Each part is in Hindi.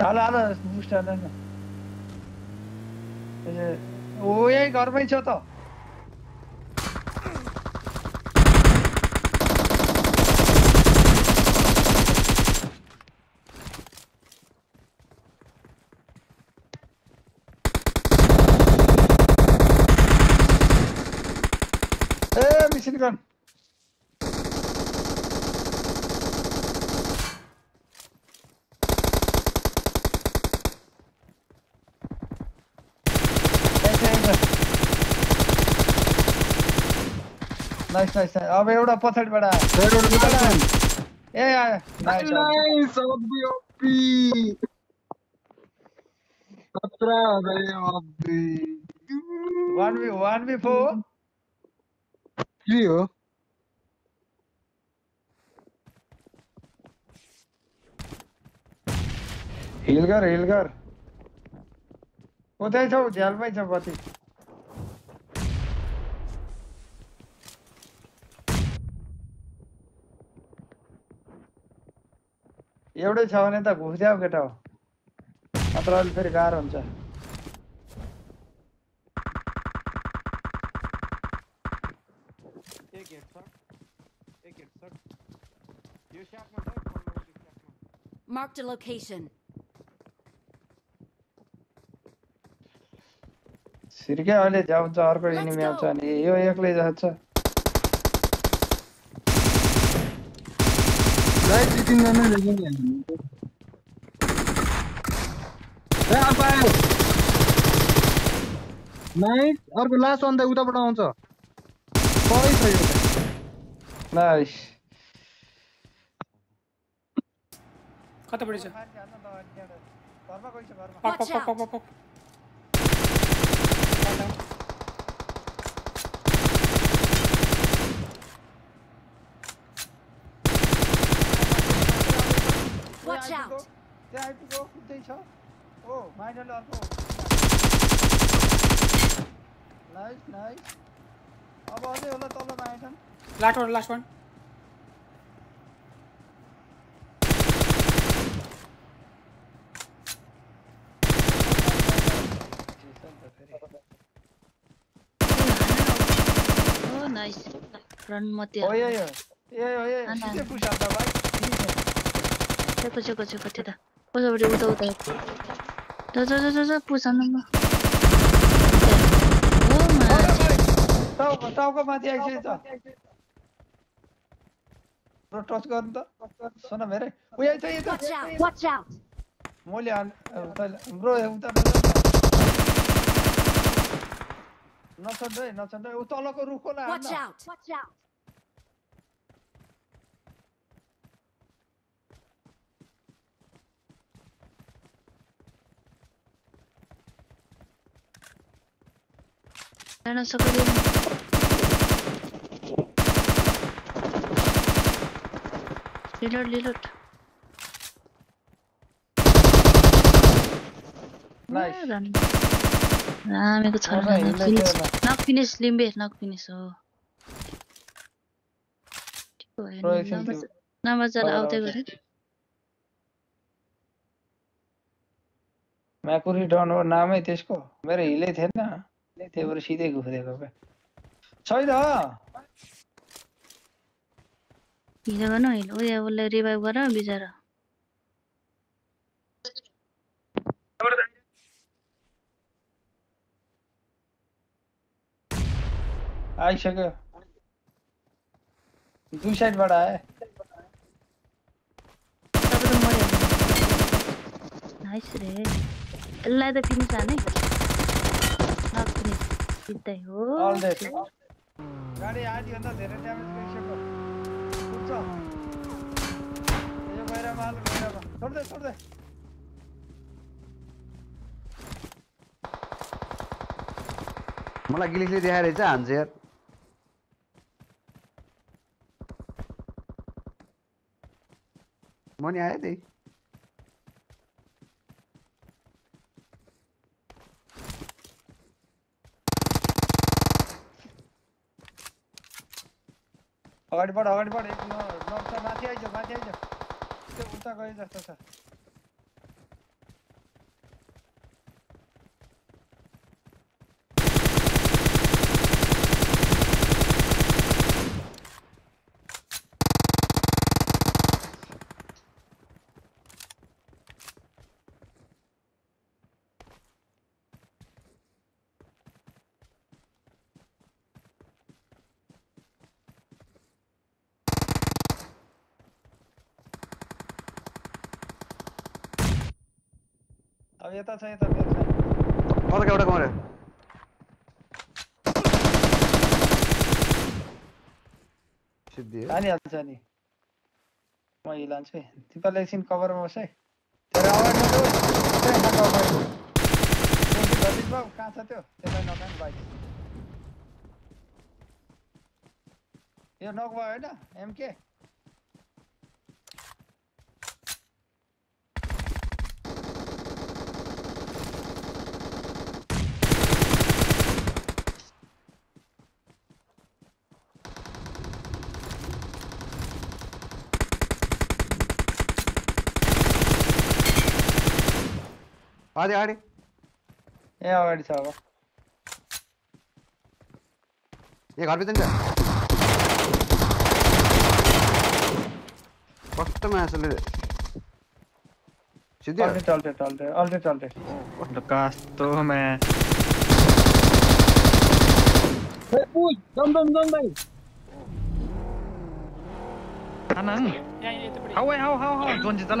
કાલાલ મુસ્ટાન ઓય ઘરमै છો તો એ મિશન ગણ नाइस नाइस अब एउटा पछाडिबाट आयो ए नाइस नाइस अब्बी अब्बी खतरा है अब्बी वान बी वान बी फोर के हो। हिल गर हिल गर उतै छौ झ्यालमै छ बत्ती एउटै छ भने त घुस्याउ केटा हो नत्र अहिले फेरि गाह्रो हुन्छ। एक हेडशॉट एक हेडशॉट यो स्याकमा छ पल्लोपट्टि स्याकमा? Marked a location. सिर्के अहिले जाउँछ अर्को इनिमी आउँछ. अनि यो एक्लै जान्छ। गाइस दुई तिनजना रहेछ नि हामी। ए अर्को नाइस अर्को लास्ट वान त उताबाट आउँछ परै छ यो नाइस कतापट्टि छ घरमा गइछ घरमा पक पक पक पक पक Watch out. त्यहाँ आइपुग्यो कुद्दैछ ओ माइनरले अर्को नाइस नाइस अब अझै होला तल माइटन last one last one Oh, nice. Run mo tiya. हो यही हो यही हो यही आना। सिधै पुस 这个这个这个这个，我这我这我这我这，走走走走走，不上那么。તાવ બતાવ કે માથે એક છે તો ટચ કર તો સોના મેરે ઓય આઈ થઈ તો વોચ આઉટ મોલ્યા બ્રો એ ઉતા ન સંડાય ન સંડાય ઉતોલો કો રૂખો ના watch out watch out Ah, non, so quello. Reload, reload. Nice. रामेको छ नक फिनिस लिम्बे नक फिनिस हो नम्बर चार आउँदै गरे म्याकुरी डन हो नामै त्यसको मेरो हिलै थिएन त्यही भएर सिधै घुसेको क्या छैन हिजो गर्नु हिजो उयो उसलाई रिभाइभ गर बिचरा आइसक्यो दुई साइडबाट आए तपाईँ त मऱ्यो नाइस रे यसलाई त फिनिस हाने नक फिनिस सिधै हो गाडी आधीभन्दा धेरै ड्यामेज गरिसक्यो कुद्छ यो गहिरामा हाल गहिरामा छोड्दै छोड्दै मलाई गिलिसले देखाएर रहेछ हान्छ यार। म नि आएँ त्यही। अगाडि बढ अगाडि बढ एक न- नक्सा माथि आइज़ माथि आइज़ उता अब यता छ यता मेरो छ अर्को एउटा कमारे सिद्धि है। हानिहाल्छ नि म हिलान्छु है तिमीलाई एकछिन कभरमा बस। है तेरो है। धरिस बाबु, कहाँ छ त्यो त्यसलाई नखानु बाइक यो नक भयो होइन एमके आदि आदि ए अगाडि छ अब ये घरभित्र नि त कस्तो मासुले सिद्धि अल्टे टल्टे टल्टे अल्टे टल्टे कस्तो मा दम दम दम भाइ खानान् यहाँ यतापट्टि हाउ हाउ हाउ। हाउ जोन्जी तल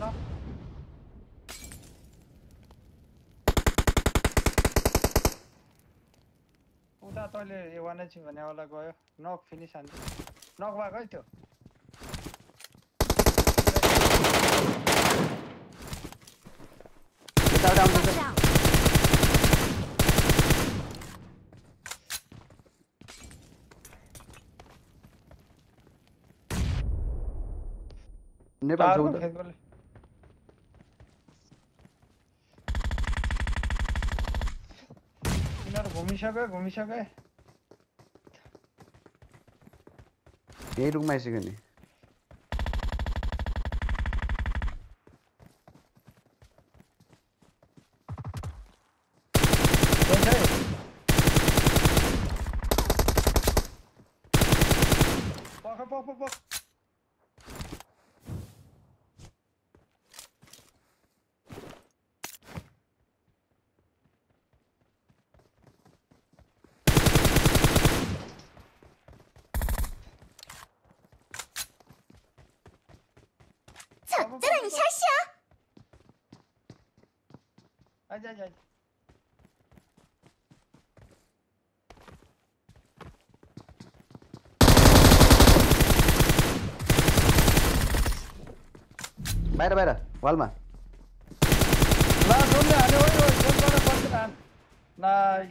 नक। उता तैँले वान भने होला गयो नक फिनिस हान्छ नक भएको है त्यो! Nepal 고미샵에 고미샵에 얘룩만 Okay. Fuck, fuck, fuck, fuck. 等等，你相信？来来来。没得没得，关门。来兄弟，你给我先搞点火鸡蛋，来。